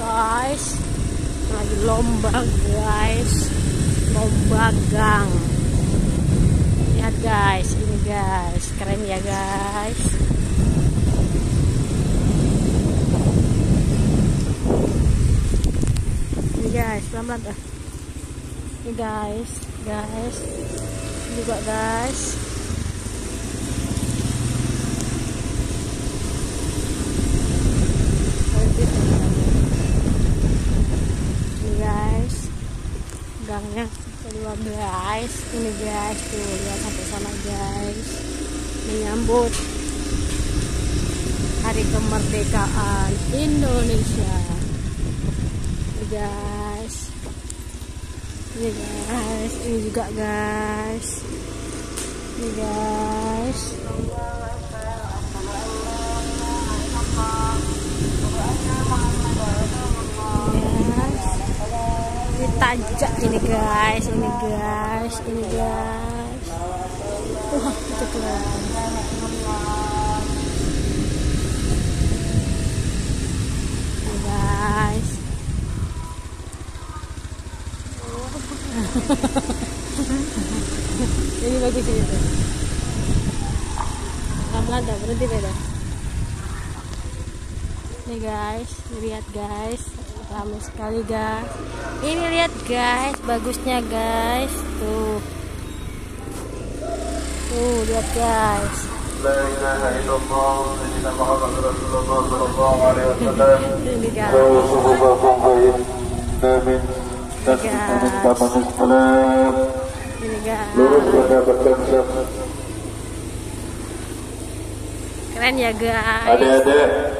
guys. Lagi lomba guys. Lomba gang. Lihat guys. Ini guys. Keren ya guys. Ini guys. Pelan-pelan dah ini guys. Guys. Ini juga guys ini guys gangnya kedua guys ini guys tuh lihat sampai sana guys. Menyambut hari kemerdekaan Indonesia. Ini guys. Ini guys ini juga guys. Ini guys ini tajak ini guys ini guys ini guys. Wah itu ini guys. Ini bagus ini tuh pelan-pelan dah berhenti beda ini guys. Lihat guys lama sekali guys. Ini lihat guys bagusnya guys. Tuh. Tuh lihat guys. Guys. Keren ya guys. Adik-adik.